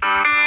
you